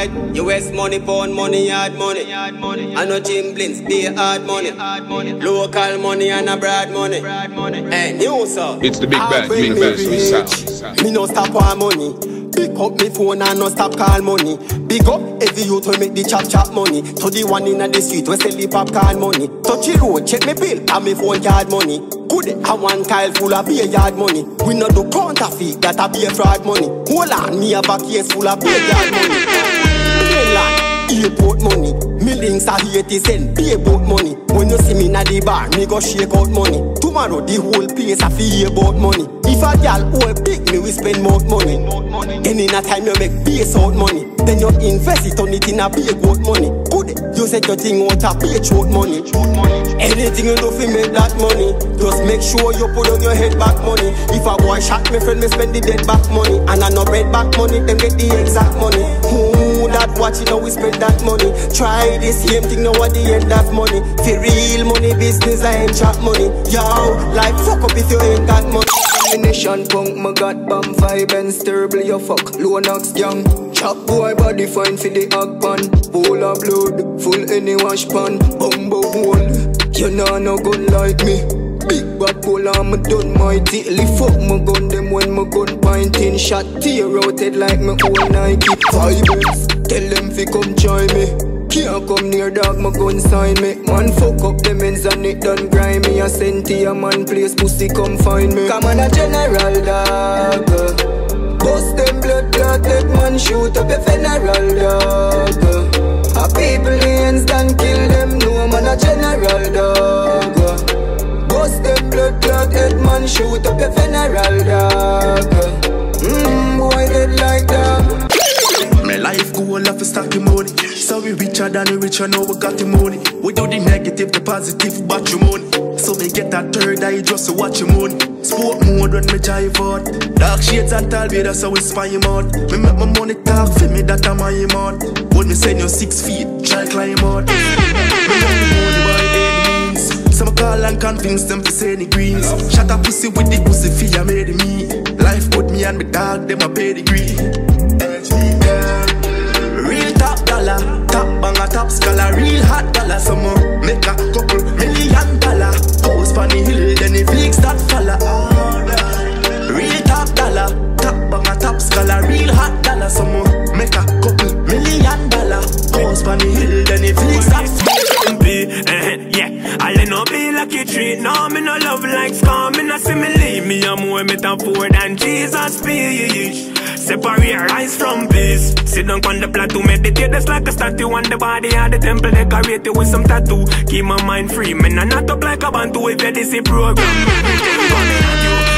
alright. US money, pound money, yard money. I know Jim Blins, be hard money. Local money and abroad money. Hey, new sir. It's the big bad universal sound. Me no stop on money. Pick up me phone and no stop call money. Big up every youth will make the chop chop money. To the one in the street we sell the popcorn money. Touch the road, check me bill and me phone yard money. Good I one Kyle full of beer yard money. We no do counterfeit that a be a fraud money. Hold on, me have a case full of beer yard money. Mainland, airport money. Links are 80 cent, money. When you see me na the bar, me go shake out money. Tomorrow the whole place a fee about money. If a gal hold big, me we spend more money. Any na time you make base out money, then you invest it on it in a big goat money. Good, you set your thing out a pay throat money. Anything you do fi make that money, just make sure you put on your head back money. If a boy shot me friend, me spend the dead back money, and I no bread back money, them get the exact money. That watching how we spend that money? Try the same thing now at the end of money. For real money business, I ain't chat money. Yo, like fuck up if you ain't got money. Nation punk, my got bomb vibe and sturble your fuck. Low knocks young. Chop boy body fine for the hog pan. Full of blood, full any wash pan. Bumbo hole. You know no gun like me. Big bad bull I'm done mighty. Lift fuck my gun them when my gun pointing. Shot tear out head like my old Nike. Vibes, tell them fi come join me. Can't come near dog, my gun sign me Man fuck up them ends and it done grind me I send to a man place, pussy come find me Come on a general dog Bust them blood clot, let man shoot up a funeral dog A people hands done kill them, no man a general dog clot, let man shoot up a funeral dog Mmm, boy dead like that My life goal of a stack the money. So we richer than the richer now we got the money. We do the negative, the positive, but your money. So me get that third eye just to watch your money. Sport mode when me drive out. Dark shades and tall be that's how we spy him out. Me make my money talk for me that I'm my out. When me send you six feet, try climb out. Me money by and convince them to say the greens. Shut up pussy with the pussy fee I made me. Life put me and me dog, them a pedigree. Real top dollar, top banger, top scholar, real hot dollar. Some make a couple treat. No, me no love like scam. Me no simile. Me leave. Me a more metaphor than Jesus speech. Separate rise from peace. Sit down on the plateau, meditate just like a statue on the body of the temple decorated with some tattoo. Keep my mind free, man. I not up like a bantu if you a program. You,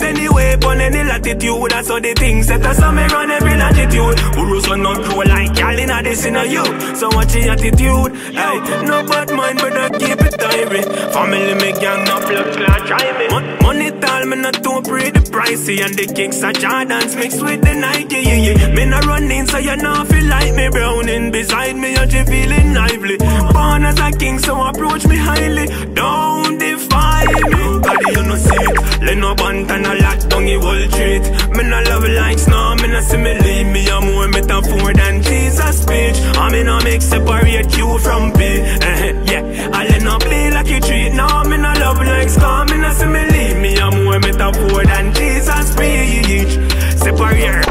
you it anyway. On any latitude, that's how the things set us on me run every latitude. Urus will not grow like y'all in a this in a you. So watch your attitude. Hey, no bad mind, but I keep it irie. Family me gang, no blood clot, me. Mon- money tall, me not too pretty pricey. And the kicks are Jordans mixed with the Nike, yeah, yeah. Me not running, so you not feel like me browning. Beside me, you're feeling lively. Born as a king, so approach me highly. Don't defy see. Let no band and a lot down you whole treat. Me no love like snow, me no simile. Me leave Me a more metaphor than Jesus speech. I me no make separate you from me. Eh, yeah, I let no play like you treat. No, me no love like snow, me no simile. Me leave Me a more metaphor than Jesus speech. Separate.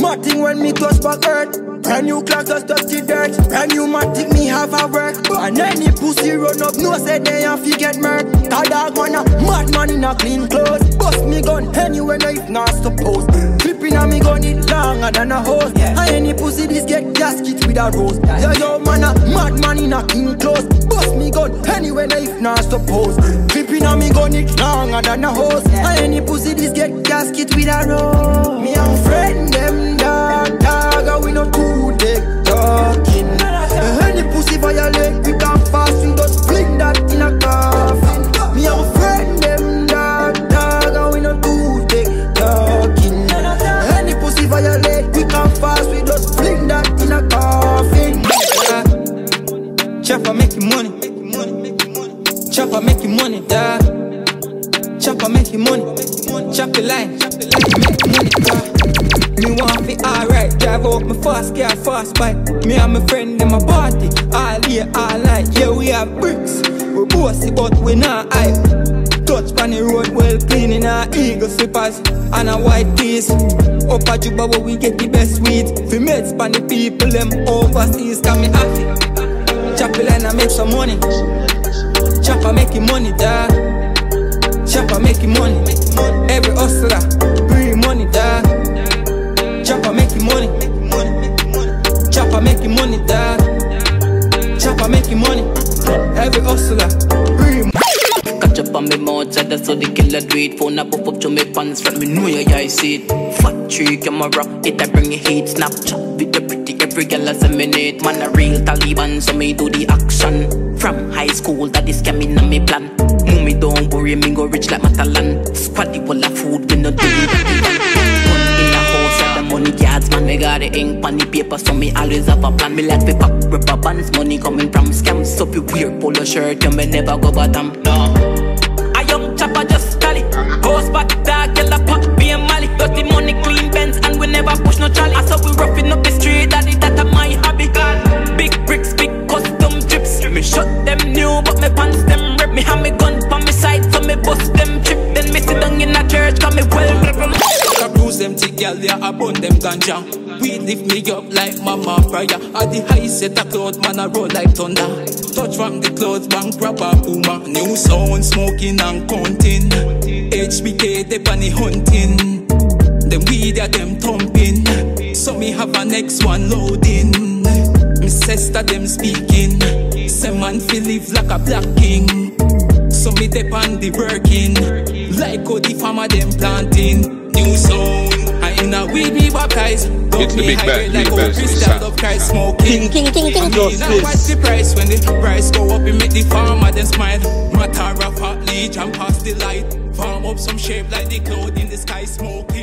Matting when me touch back earth. Brand new clocks just dusty dirt. Brand new matic me have a work. And any pussy run up, no say they have to get murk. That dog man a mad man in a clean clothes. Bust me gun anywhere no if not supposed. Clipping on me gun it longer than a hose. And any pussy this get gasket with a rose. Yo yo man a mad man in a clean clothes. Bust me gun anywhere no if not supposed. Clipping on me gun it longer than a hose. And any pussy this get gasket with a rose. Me and friend them dog line. Me want fi Alright, drive out my fast car, fast bike. Me and my friend them a party. All day, all night. Yeah, we have bricks. We bossy, but we not hype. Touch on the road, well clean in our eagle slippers and a white tees. Up a Juba where we get the best weed. We made span the people them overseas, can me happy. Chopper line I make some money. Chopper making money, Chopper making money. Every hustler, free money, dog. Chopper making money. Chopper making money, dog. Chopper making money. Every hustler, money. Catch up on me mouth, said that's how the killer do it Phone up up to me pants, from me know ya, yeah, I see it Fat tree camera, it I bring you heat Snapchat the pretty, every girl as a minute Man a real Taliban, so me do the action From high school, that is scamming on me plan Mommy don't worry, me go rich like Matalan Squaddy full of food, we no do the the money yards, man. Me got the ink on the paper, so me always have a plan. Me like pop rubber bands, money coming from scams. So you wear polo shirt, you may never go bottom. No. Thick, girl, yeah, I burn them ganja. We lift me up like mama prayer. At the high set a cloud, man, I roll like thunder. Touch from the clouds, bank rubber boomer. New sound, smoking and counting. HBK, they bunny hunting. Them weed, yeah, them thumping. So me have a next one loading. Me sister, them speaking. Say man feel live like a black king. So me depend the working Like how the farmer them planting New sound I in a weed me baptize Don't It's the me big high bag, like big how bag, Crystal big of Christ smoking. King, king, king. I mean, now what's the price? When the price go up? It make the farmer then smile. Matter of hot leech and pass the light. Farm up some shape like the cloud in the sky smoking